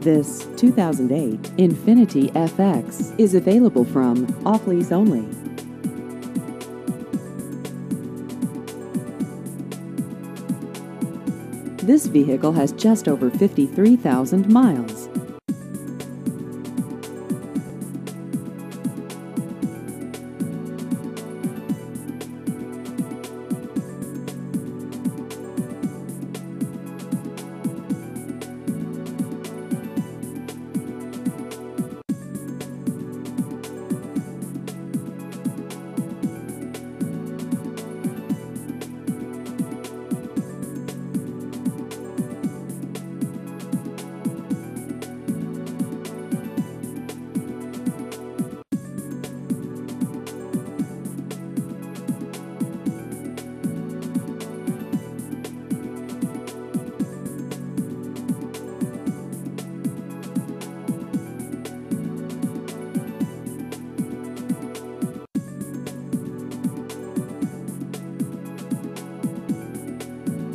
This 2008 Infiniti FX is available from Off Lease Only. This vehicle has just over 53,000 miles.